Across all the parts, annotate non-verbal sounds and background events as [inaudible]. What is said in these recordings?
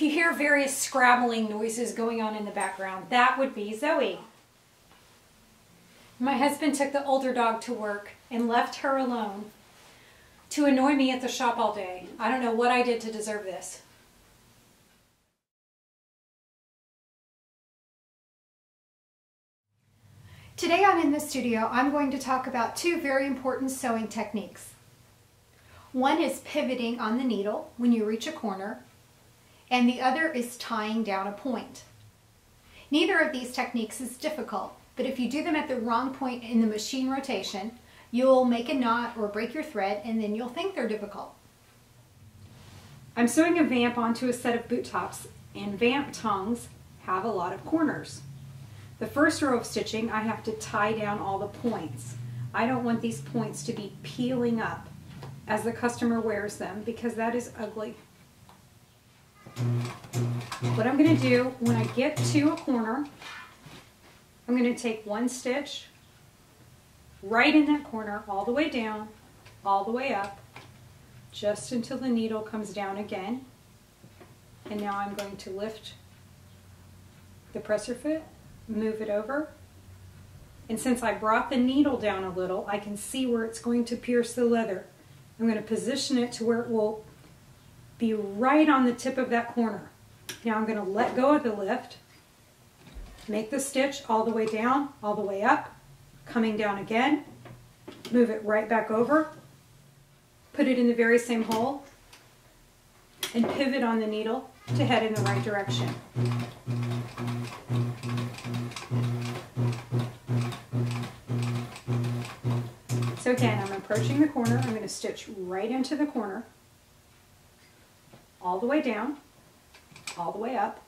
If you hear various scrabbling noises going on in the background, that would be Zoe. My husband took the older dog to work and left her alone to annoy me at the shop all day. I don't know what I did to deserve this. Today I'm in the studio, I'm going to talk about two very important sewing techniques. One is pivoting on the needle when you reach a corner, and the other is tying down a point. Neither of these techniques is difficult, but if you do them at the wrong point in the machine rotation, you'll make a knot or break your thread and then you'll think they're difficult. I'm sewing a vamp onto a set of boot tops and vamp tongues have a lot of corners. The first row of stitching I have to tie down all the points. I don't want these points to be peeling up as the customer wears them because that is ugly. What I'm going to do when I get to a corner, I'm going to take one stitch right in that corner all the way down, all the way up, just until the needle comes down again. And now I'm going to lift the presser foot, move it over, and since I brought the needle down a little, I can see where it's going to pierce the leather. I'm going to position it to where it will be right on the tip of that corner. Now I'm going to let go of the lift, make the stitch all the way down, all the way up, coming down again, move it right back over, put it in the very same hole, and pivot on the needle to head in the right direction. So again, I'm approaching the corner. I'm going to stitch right into the corner, all the way down, all the way up.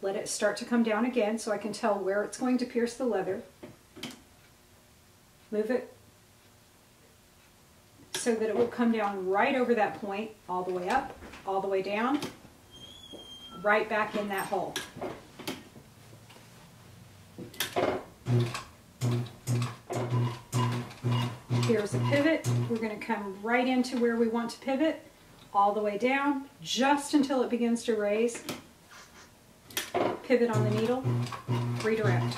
Let it start to come down again so I can tell where it's going to pierce the leather. Move it so that it will come down right over that point, all the way up, all the way down, right back in that hole. Here's a pivot. We're going to come right into where we want to pivot, all the way down, just until it begins to raise. Pivot on the needle, redirect.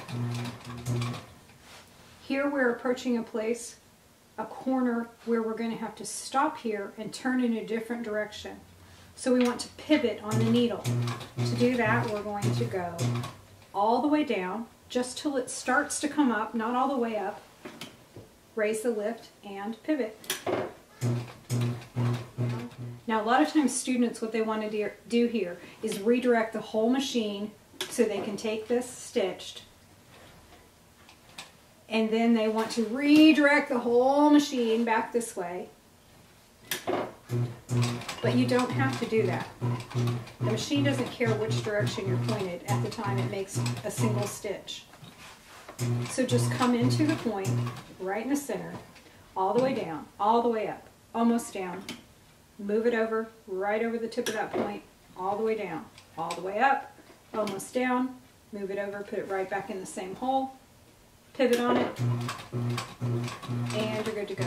Here we're approaching a place, a corner, where we're going to have to stop here and turn in a different direction. So we want to pivot on the needle. To do that, we're going to go all the way down, just till it starts to come up, not all the way up, raise the lift, and pivot. A lot of times students, what they want to do here is redirect the whole machine so they can take this stitched and then they want to redirect the whole machine back this way. But you don't have to do that. The machine doesn't care which direction you're pointed at the time it makes a single stitch. So just come into the point, right in the center, all the way down, all the way up, almost down. Move it over, right over the tip of that point, all the way down, all the way up, almost down. Move it over, put it right back in the same hole, pivot on it, and you're good to go.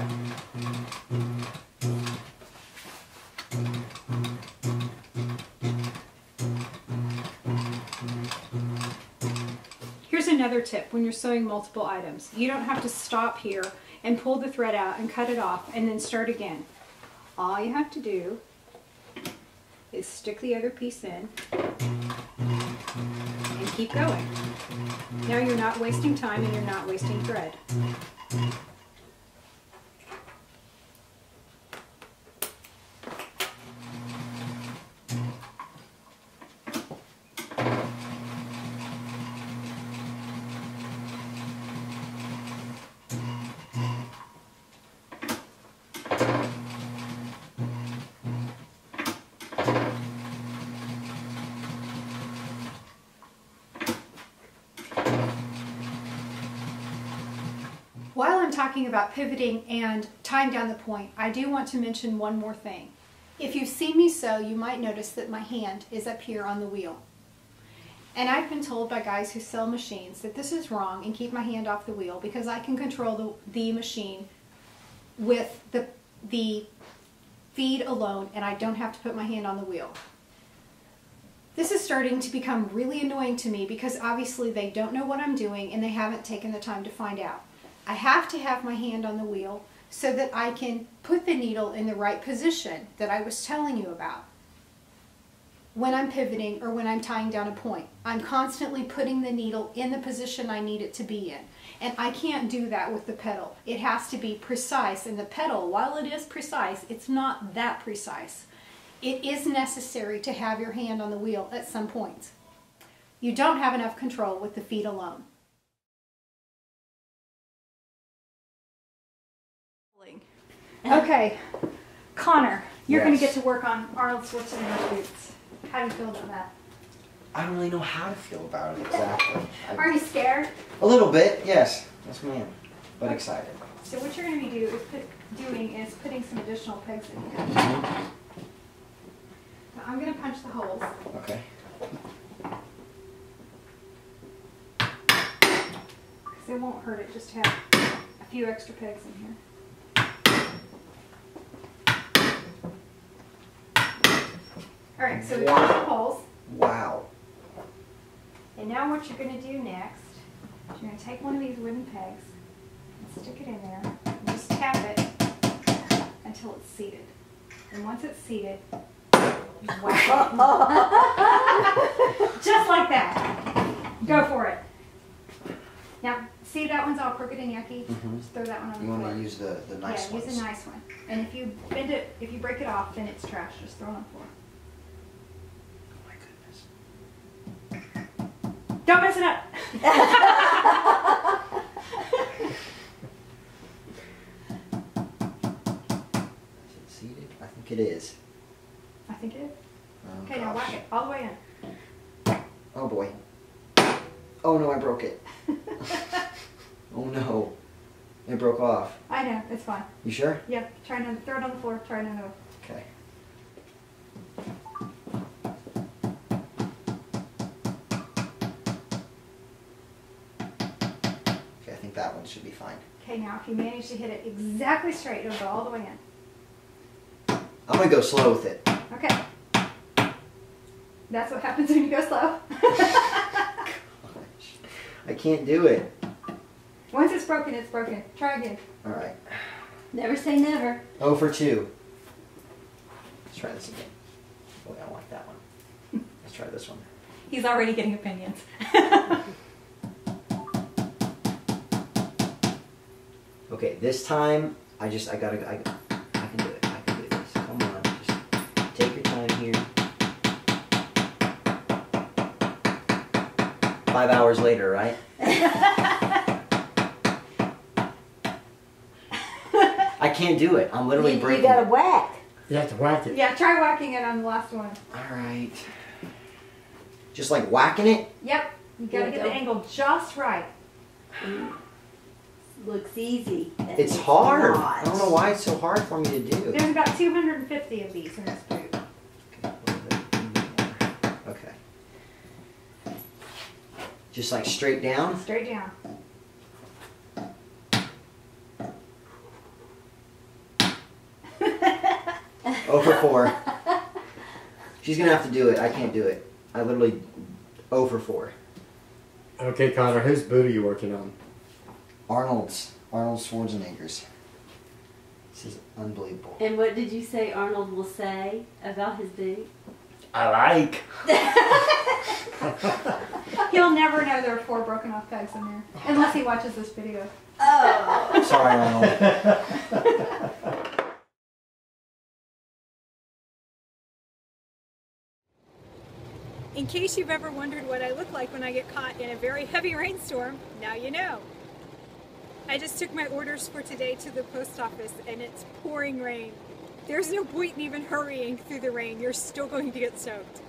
Here's another tip when you're sewing multiple items. You don't have to stop here and pull the thread out and cut it off and then start again. All you have to do is stick the other piece in and keep going. Now you're not wasting time and you're not wasting thread. Talking about pivoting and tying down the point, I do want to mention one more thing. If you've seen me sew, you might notice that my hand is up here on the wheel. And I've been told by guys who sell machines that this is wrong and keep my hand off the wheel because I can control the, the machine with the, the feed alone and I don't have to put my hand on the wheel. This is starting to become really annoying to me because obviously they don't know what I'm doing and they haven't taken the time to find out. I have to have my hand on the wheel so that I can put the needle in the right position that I was telling you about when I'm pivoting or when I'm tying down a point. I'm constantly putting the needle in the position I need it to be in. And I can't do that with the pedal. It has to be precise. And the pedal, while it is precise, it's not that precise. It is necessary to have your hand on the wheel at some points. You don't have enough control with the feet alone. Okay, Connor, you're going to get to work on Arnold Schwarzenegger's boots. How do you feel about that? I don't really know how to feel about it [laughs] exactly. Are you scared? a little bit, yes. Yes, ma'am. But excited. So what you're going to be do is put, doing is putting some additional pegs in here. Mhm. Now, I'm going to punch the holes. Okay. Because it won't hurt it just to have a few extra pegs in here. All right, so we punch the holes. Wow. And now what you're going to do next is you're going to take one of these wooden pegs and stick it in there and just tap it until it's seated. And once it's seated, you whack it. just like that. Go for it. Now, see that one's all crooked and yucky? Mhm. Just throw that one on You the floor. want to use the, the nice yeah, ones. use a nice one. And if you bend it, if you break it off, then it's trash. Just throw it on the floor. Oh my goodness. Don't mess it up. Is it seated? I think it is. I think it is. Oh, Okay, now whack it all the way in. Oh boy. Oh no, I broke it. [laughs] oh no. It broke off. I know, it's fine. You sure? Yep, try to throw it on the floor, try another one. Okay. Think that one should be fine. Okay, now if you manage to hit it exactly straight, it'll go all the way in. I'm gonna go slow with it. Okay. That's what happens when you go slow. [laughs] I can't do it. Once it's broken, it's broken. Try again. All right. Never say never. Oh for two. Let's try this again. Boy, I don't like that one. [laughs] Let's try this one. He's already getting opinions. [laughs] Okay, this time I just I gotta I, I can do it. I can do this. Come on, just take your time here. Five hours later, right? I can't do it. I'm literally you, you gotta it. whack. You have to whack it. yeah, try whacking it on the last one. All right. Just like whacking it. Yep. You gotta Yeah, get the angle just right. Mm. Looks easy. It's It's hard. not. I don't know why it's so hard for me to do. There's about 250 of these in this boot. Okay, a little bit more. Okay. Just like straight down. Straight down. Oh, over four. [laughs] She's gonna have to do it. I can't do it. I literally oh, over four. Okay, Connor, whose boot are you working on? Arnold's Arnold Schwarzenegger's. This is unbelievable. And what did you say Arnold will say about his boot? I like. [laughs] He'll never know there are four broken off pegs in there unless he watches this video. Oh. [laughs] Sorry, Arnold. In case you've ever wondered what I look like when I get caught in a very heavy rainstorm, now you know. I just took my orders for today to the post office and it's pouring rain. There's no point in even hurrying through the rain, you're still going to get soaked.